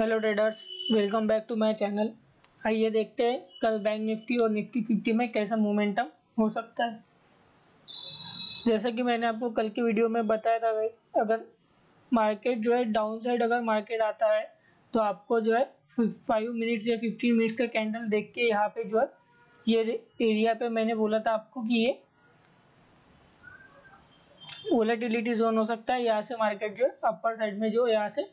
Hello traders welcome back to my channel आइए देखते हैं कल बैंक निफ्टी और निफ्टी फिफ्टी में कैसा मोमेंटम हो सकता है। जैसा कि मैंने आपको कल की वीडियो में बताया था वैस अगर मार्केट जो है डाउन साइड अगर मार्केट आता है तो आपको जो है फाइव मिनट्स या फिफ्टीन मिनट्स का कैंडल देख के यहाँ पे जो है, ये एरिया पे मैंने बोला था आपको कि ये वोलेटिलिटी जोन हो सकता है। यहाँ से मार्केट जो है अपर साइड में जो यहाँ से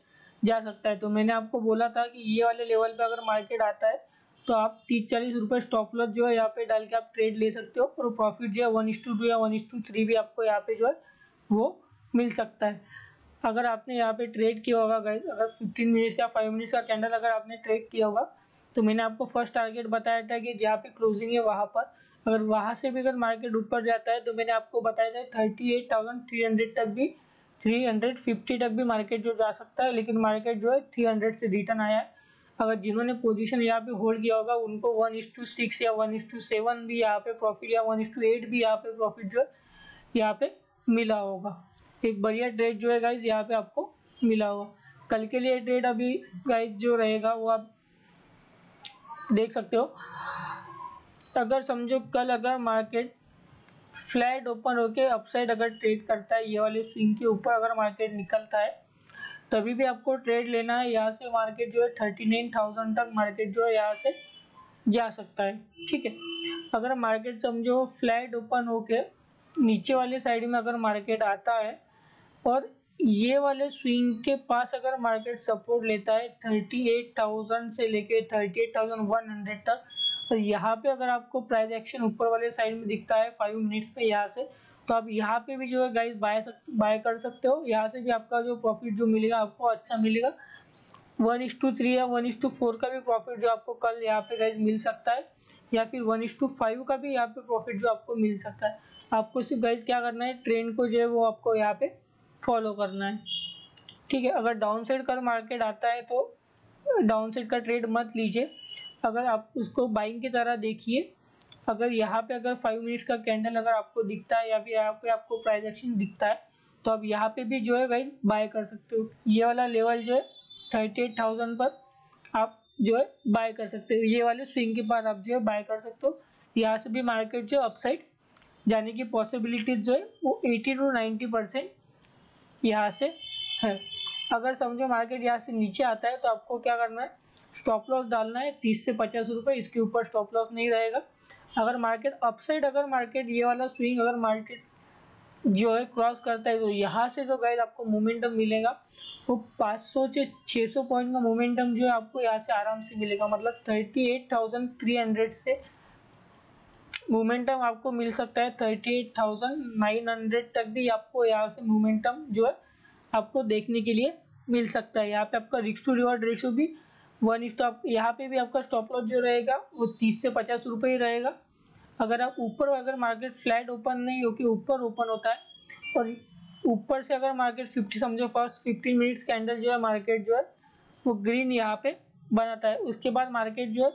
जा सकता है। तो मैंने आपको बोला था कि ये वाले लेवल पे अगर मार्केट आता है तो आप तीस चालीस रुपये स्टॉप लॉस जो है यहाँ पे डाल के आप ट्रेड ले सकते हो और प्रॉफिट जो है वन इस टू टू या वन इस टू थ्री भी आपको यहाँ पे जो है वो मिल सकता है। अगर आपने यहाँ पे ट्रेड किया होगा गाइज़ अगर 15 मिनट्स या 5 मिनट्स का कैंडल अगर आपने ट्रेड किया होगा तो मैंने आपको फ़र्स्ट टारगेट बताया था कि जहाँ पे क्लोजिंग है वहाँ पर। अगर वहाँ से भी अगर मार्केट ऊपर जाता है तो मैंने आपको बताया था thirty eight thousand three hundred तक भी 350 तक भी मार्केट जो जा सकता है, लेकिन मार्केट जो है 300 से रिटर्न आया है। अगर जिन्होंने पोजीशन यहाँ पे होल्ड किया होगा, उनको वन इस टू सिक्स या वन इस टू सेवन भी यहाँ पे प्रॉफिट या वन इस टू एट भी यहाँ पे प्रॉफिट जो है, यहाँ पे मिला होगा। एक बढ़िया ट्रेड जो है गाइज़ यहाँ पे आपको मिला होगा। कल के लिए ट्रेड अभी गाइज़ जो रहेगा, वो आप देख सकते हो। अगर समझो कल अगर मार्केट फ्लैट ओपन होके अपसाइड अगर ट्रेड करता है, ये वाले स्विंग के ऊपर अगर मार्केट निकलता है, तभी भी आपको ट्रेड लेना है। यहाँ से मार्केट जो है, थर्टी नाइन थाउज़ेंड तक मार्केट जो है, यहाँ से जा सकता है। ठीक है? अगर मार्केट समझो फ्लैट ओपन होके नीचे वाले साइड में अगर मार्केट आता है और ये वाले स्विंग के पास अगर मार्केट सपोर्ट लेता है, थर्टी एट थाउज़ेंड से लेके thirty eight thousand one hundred तक तो यहाँ पे अगर आपको प्राइस एक्शन ऊपर वाले साइड में दिखता है फाइव मिनट्स पे यहाँ से तो आप यहाँ पे भी जो है गाइस बाय सक, बाय कर सकते हो। यहाँ से भी आपका जो प्रॉफिट जो मिलेगा आपको अच्छा मिलेगा। वन इस टू थ्री या वन इस टू फोर का भी प्रॉफिट जो आपको कल यहाँ पे गाइस मिल सकता है या फिर वन इस टू फाइव का भी यहाँ पे प्रॉफिट जो आपको मिल सकता है। आपको सिर्फ़ गाइज़ क्या करना है ट्रेंड को जो है वो आपको यहाँ पे फॉलो करना है। ठीक है अगर डाउन साइड का मार्केट आता है तो डाउन साइड का ट्रेड मत लीजिए। अगर आप उसको बाइंग की तरह देखिए, अगर यहाँ पे अगर फाइव मिनट्स का कैंडल अगर आपको दिखता है या फिर यहाँ पे आपको प्राइस एक्शन दिखता है तो आप यहाँ पे भी जो है गाइज़ बाय कर सकते हो। ये वाला लेवल जो है थर्टी एट थाउज़ेंड पर आप जो है बाय कर सकते हो। ये वाले स्विंग के पास आप जो है बाय कर सकते हो। यहाँ से भी मार्केट जो अपसाइड जाने की पॉसिबिलिटीज जो है वो एटी टू नाइन्टी परसेंट यहाँ से है। अगर समझो मार्केट यहाँ से नीचे आता है तो आपको क्या करना है? स्टॉप लॉस डालना है तीस से पचास रुपए इसके ऊपर स्टॉप लॉस नहीं रहेगा। अगर मार्केट अपसाइड अगर मार्केट ये वाला स्विंग अगर मार्केट जो है क्रॉस करता है तो यहाँ से जो गाइड आपको मोमेंटम मिलेगा वो 500 से 600 पॉइंट का मोमेंटम जो है आपको यहाँ से आराम से मिलेगा। मतलब 38,300 से मोमेंटम आपको मिल सकता है 38,900 तक भी आपको यहाँ से मोमेंटम जो है आपको देखने के लिए मिल सकता है। यहाँ पे आपका रिक्स टू रिवॉर्ड रेशियो भी वन स्टॉप यहाँ पे भी आपका स्टॉप लॉस जो रहेगा, वो तीस से पचास रुपये ही रहेगा। अगर आप ऊपर, अगर मार्केट फ्लैट ओपन नहीं हो कि ऊपर ओपन होता है, और ऊपर से अगर मार्केट फिफ्टी समझो फ़र्स्ट फिफ्टीन मिनट्स कैंडल जो है मार्केट जो है, वो ग्रीन यहाँ पे बनाता है। उसके बाद मार्केट जो है,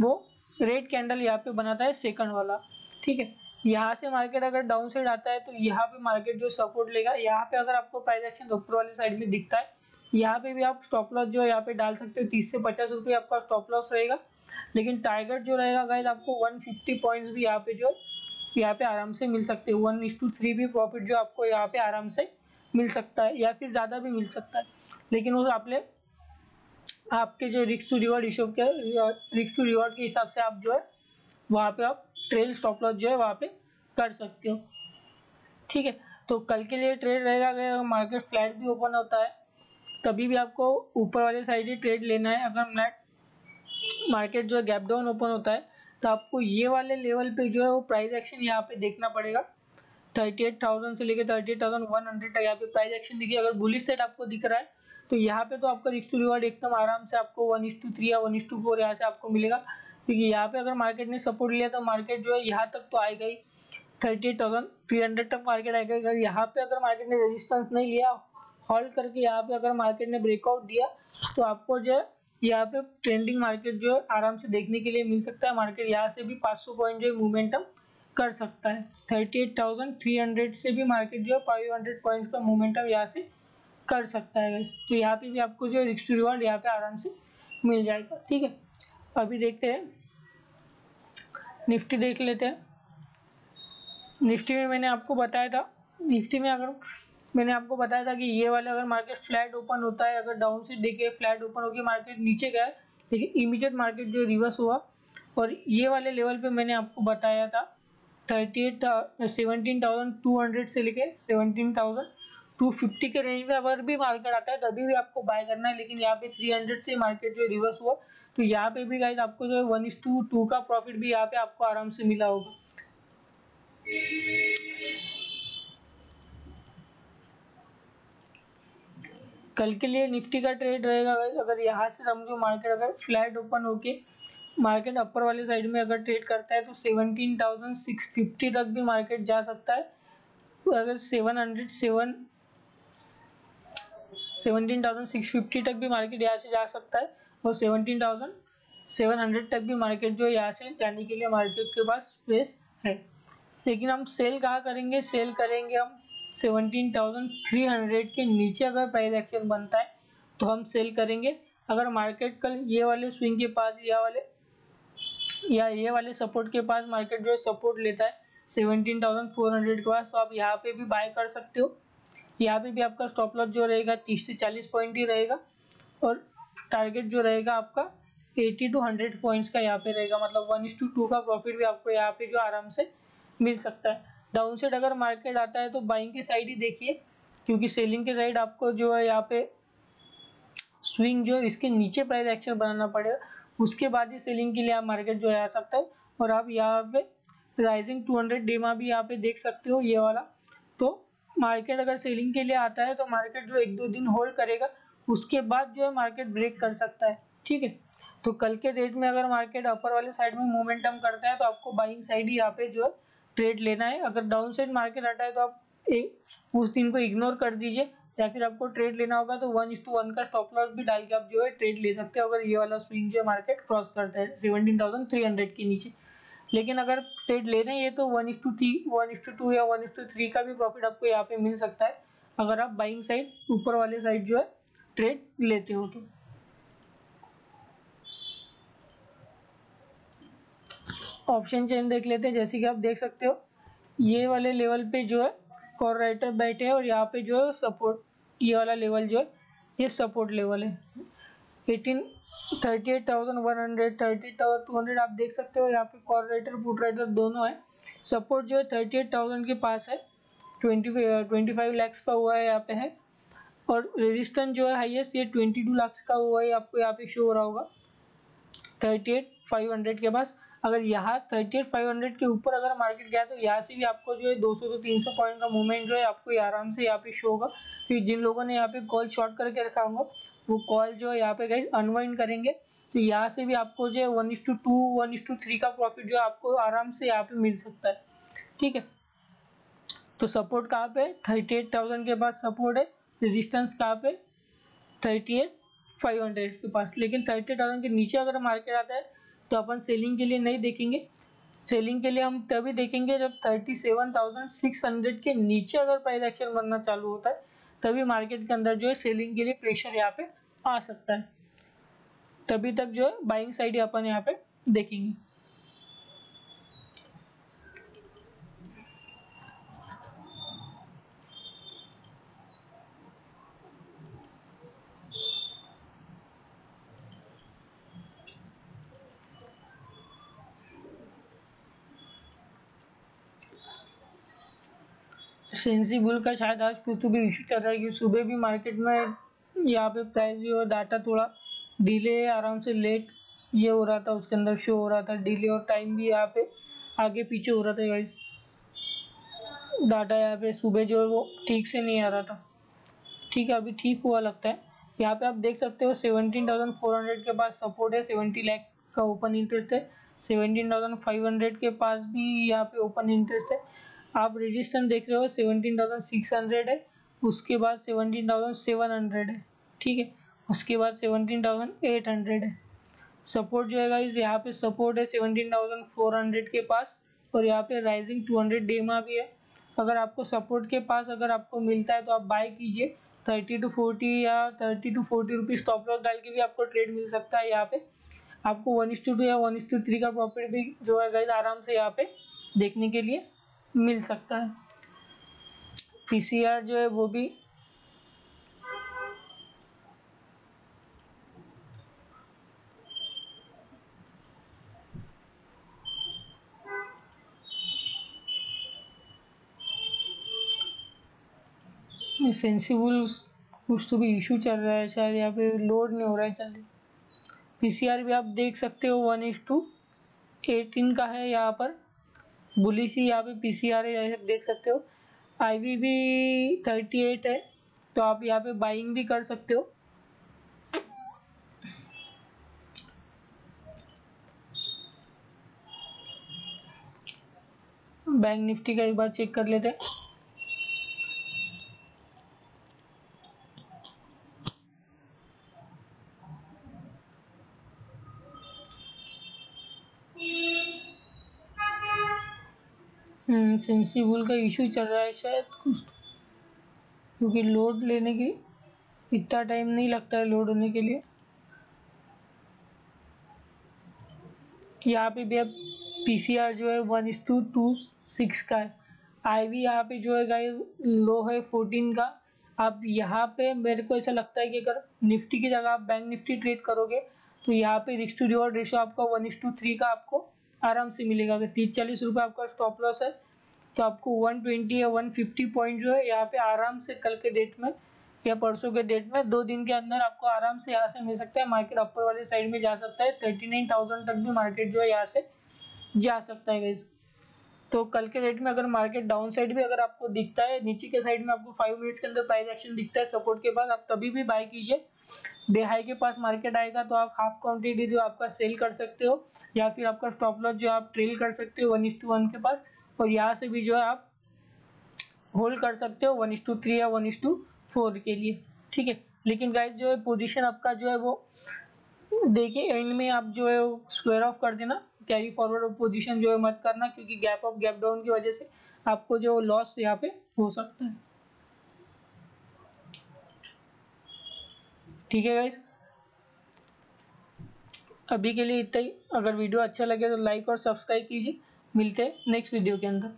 वो रेड कैंडल यहाँ पे बनाता है सेकंड वाला। ठीक है? यहाँ से मार्केट अगर डाउन साइड आता है तो यहाँ पे मार्केट जो सपोर्ट लेगा, यहाँ पे अगर आपको प्राइस एक्शन ऊपर वाले साइड में दिखता है, यहाँ पे भी आप स्टॉप लॉस जो है यहाँ पे डाल सकते हो, तीस से पचास रुपये आपका स्टॉप लॉस रहेगा। लेकिन टारगेट जो रहेगा गाइज़ आपको 150 पॉइंट्स भी यहाँ पे जो यहाँ पे आराम से मिल सकते हैं। वन इस टू थ्री भी प्रॉफिट जो आपको यहाँ पे आराम से मिल सकता है, या फिर ज़्यादा भी मिल सकता है। लेकिन वो आपने आपके जो रिक्स टू रिवॉर्ड इशू के रिक्स टू रिवॉर्ड के हिसाब से आप जो है, वहाँ पे आप ट्रेल स्टॉप लॉस जो है वहाँ पे कर सकते हो। ठीक है? तो कल के लिए ट्रेड रहेगा, अगर मार्केट फ्लैट भी ओपन होता है, तभी भी आपको ऊपर वाले साइड ही ट्रेड लेना है। अगर मार्केट जो है गैप डाउन ओपन होता है तो आपको ये वाले लेवल पे जो है वो प्राइस एक्शन यहाँ पे देखना पड़ेगा। थर्टी एट थाउज़ेंड से लेकर thirty eight thousand one hundred तक यहाँ पे प्राइस एक्शन देखिए। अगर बुलिस सेट आपको दिख रहा है तो यहाँ पे तो आपका रिक्स टू रिवार्ड एकदम आराम से आपको वन इस टू थ्री या वन इस टू फोर यहाँ से आपको मिलेगा। क्योंकि यहाँ पे अगर मार्केट ने सपोर्ट लिया तो मार्केट जो है यहाँ तक तो आएगा गई थर्टी थाउज़ेंड थ्री हंड्रेड तक मार्केट आएगा अगर यहाँ पे अगर मार्केट ने रेजिस्टेंस नहीं लिया होल्ड करके यहाँ पे अगर मार्केट ने ब्रेकआउट दिया तो आपको जो है यहाँ पे ट्रेंडिंग मार्केट जो है आराम से देखने के लिए मिल सकता है। मार्केट यहाँ से भी 500 पॉइंट जो है मोमेंटम कर सकता है। 38,300 से भी मार्केट जो है 500 पॉइंट्स का मोमेंटम यहाँ से कर सकता है। तो यहाँ पे भी आपको जो है रिक्स टू रिवॉर्ड यहाँ पे आराम से मिल जाएगा। ठीक है? अभी देखते हैं। निफ्टी देख लेते हैं। निफ्टी में मैंने आपको बताया था। निफ्टी में अगर मैंने आपको बताया था कि ये वाले अगर मार्केट फ्लैट ओपन होता है, अगर डाउन से देखिए फ्लैट ओपन होकर मार्केट नीचे गया लेकिन इमीडिएट मार्केट जो रिवर्स हुआ, और ये वाले लेवल पे मैंने आपको बताया था। Thirty eight seventeen thousand two hundred से लेके सेवनटीन थाउज़ेंड टू फिफ्टी के रेंज में अगर भी मार्केट आता है, तभी भी आपको बाय करना है। लेकिन यहाँ पे थ्री हंड्रेड से मार्केट जो रिवर्स हुआ तो यहाँ पे भी गाइज़ आपको जो है वन इस टू टू का प्रॉफिट भी यहाँ पे आपको आराम से मिला होगा। कल के लिए निफ्टी का ट्रेड रहेगा अगर यहाँ से समझो मार्केट अगर फ्लैट ओपन होके मार्केट अपर वाले साइड में अगर ट्रेड करता है तो सेवनटीन थाउज़ेंड सिक्स फिफ्टी तक भी मार्केट जा सकता है। अगर seven hundred seven seventeen thousand six fifty तक भी मार्केट यहाँ से जा सकता है। और सेवनटीन थाउज़ेंड सेवन हंड्रेड तक भी मार्केट जो यहाँ से जाने के लिए मार्केट के पास स्पेस है। लेकिन हम सेल कहाँ करेंगे? सेल करेंगे हम सेवनटीन थाउज़ेंड थ्री हंड्रेड के नीचे अगर प्राइस एक्शन बनता है तो हम सेल करेंगे। अगर मार्केट कल ये वाले स्विंग के पास, या वाले, या ये वाले सपोर्ट के पास मार्केट जो है सपोर्ट लेता है, सेवनटीन थाउज़ेंड फोर हंड्रेड के पास तो आप यहाँ पे भी बाय कर सकते हो। यहाँ पे भी आपका स्टॉप लॉस जो रहेगा, तीस से चालीस पॉइंट ही रहेगा और टारगेट जो रहेगा आपका एटी टू हंड्रेड पॉइंट्स का यहाँ पे रहेगा। मतलब वन इस टू टू का प्रॉफिट भी आपको यहाँ पे जो आराम से मिल सकता है। डाउन साइड अगर मार्केट आता है तो बाइंग की साइड ही देखिए, क्योंकि सेलिंग के साइड आपको जो है यहाँ पे स्विंग जो इसके नीचे प्राइस एक्शन बनाना पड़ेगा। उसके बाद ही सेलिंग के लिए आप मार्केट जो है आ सकता है और आप यहाँ पे राइजिंग 200 डेमा भी यहाँ पे देख सकते हो ये वाला। तो मार्केट अगर सेलिंग के लिए आता है तो मार्केट जो एक दो दिन होल्ड करेगा, उसके बाद जो है मार्केट ब्रेक कर सकता है। ठीक है? तो कल के डेट में अगर मार्केट अपर वाले साइड में मोमेंटम करता है तो आपको बाइंग साइड ही यहाँ पे जो है ट्रेड लेना है। अगर डाउन साइड मार्केट आता है तो आप एक उस दिन को इग्नोर कर दीजिए, या फिर आपको ट्रेड लेना होगा तो वन टू वन का स्टॉप लॉस भी डाल के आप जो है ट्रेड ले सकते हो, अगर ये वाला स्विंग जो है मार्केट क्रॉस करता है सेवनटीन थाउज़ेंड थ्री हंड्रेड के नीचे। लेकिन अगर ट्रेड लेना है तो one is to three one is to two या वन इस टू थ्री का भी प्रॉफिट आपको यहाँ पे मिल सकता है। अगर आप बाइंग साइड ऊपर वाले साइड जो है ट्रेड लेते हो तो। ऑप्शन चेन देख लेते हैं, जैसे कि आप देख सकते हो, ये वाले लेवल पे जो है कॉर राइटर बैठे हैं और यहाँ पे जो है सपोर्ट ये वाला लेवल जो है, ये सपोर्ट लेवल है। Eighteen thirty eight thousand one hundred thirty two hundred आप देख सकते हो, यहाँ पे कॉर राइटर पुट राइटर दोनों है। सपोर्ट जो है थर्टी एट थाउज़ेंड के पास है। ट्वेंटी ट्वेंटी फाइव लैक्स का हुआ है यहाँ पे है। और रेजिस्टेंस जो है हाईएस्ट ये ट्वेंटी टू लाख का हुआ है। आपको यहाँ पे शो हो रहा होगा। थर्टी एट फाइव हंड्रेड के पास। अगर यहाँ थर्टी एट फाइव हंड्रेड के ऊपर अगर मार्केट गया तो यहाँ से भी आपको जो है दो सौ से तीन सौ पॉइंट का मूवमेंट जो है आपको आराम से यहाँ पे शो होगा। फिर जिन लोगों ने यहाँ पे कॉल शॉर्ट करके रखा होगा, वो कॉल जो है यहाँ पे गाइस अनवाइंड करेंगे। तो यहाँ से भी आपको जो है one is to two one is to three का प्रॉफिट जो है आपको आराम से यहाँ पे मिल सकता है। ठीक है? तो सपोर्ट कहाँ पे? थर्टी एट थाउज़ेंड के पास सपोर्ट है। रेजिस्टेंस कहाँ पे? थर्टी एट फाइव हंड्रेड के पास। लेकिन थर्टी थाउज़ेंड के नीचे अगर मार्केट आता है तो अपन सेलिंग के लिए नहीं देखेंगे। सेलिंग के लिए हम तभी देखेंगे जब thirty seven thousand six hundred के नीचे अगर प्राइस एक्शन बनना चालू होता है, तभी मार्केट के अंदर जो है सेलिंग के लिए प्रेशर यहाँ पे आ सकता है। तभी तक जो है बाइंग साइड अपन यहाँ पे देखेंगे। सेंसिबल का शायद आज तो भी इशू चल रहा है कि सुबह भी मार्केट में यहाँ पे प्राइस है, डाटा थोड़ा डिले आराम से लेट ये हो रहा था, उसके अंदर शो हो रहा था डिले और टाइम भी यहाँ पे आगे पीछे हो रहा था गाइस डाटा यहाँ पे सुबह जो है वो ठीक से नहीं आ रहा था। ठीक है, अभी ठीक हुआ लगता है। यहाँ पे आप देख सकते हो सेवनटीन थाउज़ेंड फोर हंड्रेड के पास सपोर्ट है सेवेंटी लैख का ओपन इंटरेस्ट है सेवनटीन थाउज़ेंड फाइव हंड्रेड के पास भी यहाँ पे ओपन इंटरेस्ट है। आप रजिस्टर देख रहे हो सेवनटीन थाउज़ेंड सिक्स हंड्रेड है। उसके बाद सेवनटीन थाउज़ेंड सेवन हंड्रेड है, ठीक है? उसके बाद सेवनटीन थाउज़ेंड एट हंड्रेड है। सपोर्ट जो है यहाँ पे सपोर्ट है सेवनटीन थाउज़ेंड फोर हंड्रेड के पास और यहाँ पे राइजिंग टू हंड्रेड डेमा भी है। अगर आपको सपोर्ट के पास अगर आपको मिलता है तो आप बाय कीजिए। थर्टी टू फोर्टी या thirty two forty rupees stop loss डाल के भी आपको ट्रेड मिल सकता है यहाँ पे। आपको वन इस टू टू या वन इस टू थ्री का प्रॉफिट भी जो है आराम से यहाँ पे देखने के लिए। मिल सकता है। पीसीआर जो है वो भी सेंसिबल कुछ तो भी इशू चल रहा है शायद, यहाँ पे लोड नहीं हो रहा है जल्दी। पीसीआर भी आप देख सकते हो वन इज़ टू एटीन का है यहाँ पर। बुली सी यहाँ पे पीसीआर है देख सकते हो। आईवी भी थर्टी एट है तो आप यहाँ पे बाइंग भी कर सकते हो। बैंक निफ्टी का एक बार चेक कर लेते हैं। सेंसिबल का इशू चल रहा है शायद कुछ। क्योंकि लोड लेने की इतना टाइम नहीं लगता है लोड होने के लिए। यहाँ पे भी अब पीसीआर जो है one is to two six का है। आई वी यहाँ पे जो है गाइस लो है फोर्टीन का। अब यहाँ पे मेरे को ऐसा लगता है कि अगर निफ्टी की जगह आप बैंक निफ्टी ट्रेड करोगे तो यहाँ पे रिक्स टू रिवॉर्ड रेशो आपका वन इस टू थ्री का आपको आराम से मिलेगा। अगर तीस चालीस रुपये आपका स्टॉप लॉस है तो आपको 120 या 150 पॉइंट जो है यहाँ पे आराम से कल के डेट में या परसों के डेट में दो दिन के अंदर आपको आराम से यहाँ से मिल सकता है। मार्केट अपर वाले साइड में जा सकता है। थर्टी नाइन थाउज़ेंड तक भी मार्केट जो है यहाँ से जा सकता है गाइज़ तो कल के डेट में अगर मार्केट डाउन साइड भी अगर आपको दिखता है, नीचे के साइड में आपको फाइव मिनट्स के अंदर प्राइस एक्शन दिखता है सपोर्ट के बाद आप तभी भी बाय कीजिए। डे हाई के पास मार्केट आएगा तो आप हाफ़ क्वांटिटी जो आपका सेल कर सकते हो, या फिर आपका स्टॉप लॉस जो आप ट्रेल कर सकते हो वन इज़ टू वन के पास, और यहाँ से भी जो है आप होल्ड कर सकते हो वन इज़ टू थ्री या वन इज़ टू फोर के लिए। ठीक है? लेकिन गाइस जो है पोजीशन आपका जो है वो देखिए एंड में आप जो है स्क्वायर ऑफ़ कर देना कैरी फॉरवर्ड पोजीशन जो है मत करना, क्योंकि गैप ऑफ़ गैप डाउन की वजह से आपको जो लॉस यहाँ पे हो सकता है। ठीक है गाइस अभी के लिए इतना ही। अगर वीडियो अच्छा लगे तो लाइक और सब्सक्राइब कीजिए। मिलते हैं नेक्स्ट वीडियो के अंदर।